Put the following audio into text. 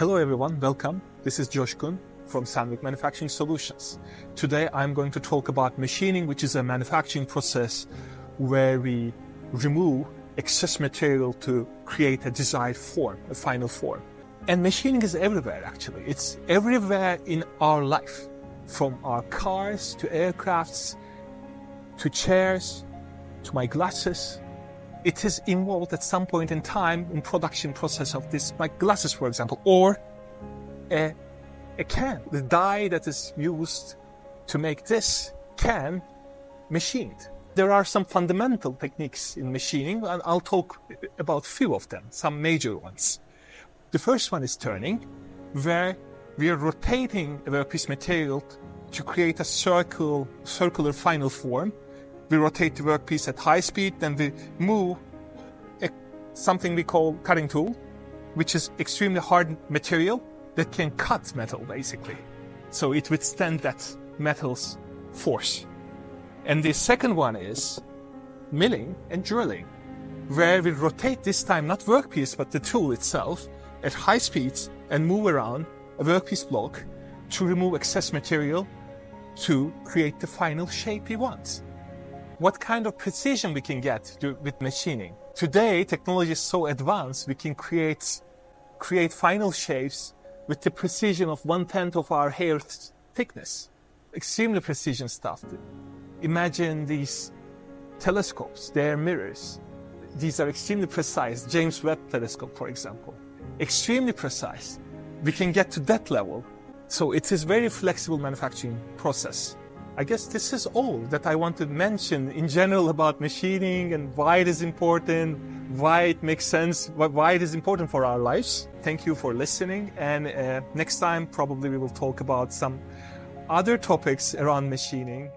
Hello everyone, welcome. This is Josh Kun from Sandvik Manufacturing Solutions. Today I'm going to talk about machining, which is a manufacturing process where we remove excess material to create a desired form, a final form. And machining is everywhere actually. It's everywhere in our life, from our cars to aircrafts to chairs to my glasses. It is involved at some point in time in production process of this, like glasses, for example, or a, a can, the die that is used to make this can machined. There are some fundamental techniques in machining, and I'll talk about few of them, some major ones. The first one is turning, where we are rotating a workpiece material to create a circle, circular final form. We rotate the workpiece at high speed, then we move a, something we call cutting tool, which is extremely hard material that can cut metal basically. So it withstands that metal's force. And the second one is milling and drilling, where we rotate this time not workpiece but the tool itself at high speeds and move around a workpiece block to remove excess material to create the final shape we want. What kind of precision we can get with machining? Today, technology is so advanced, we can create, create final shapes with the precision of one tenth of our hair thickness. Extremely precision stuff. Imagine these telescopes, their mirrors. These are extremely precise. James Webb telescope, for example extremely precise. We can get to that level. So it is very flexible manufacturing process. I guess this is all that I want to mention in general about machining and why it is important, why it makes sense, why it is important for our lives. Thank you for listening. And uh, next time, probably we will talk about some other topics around machining.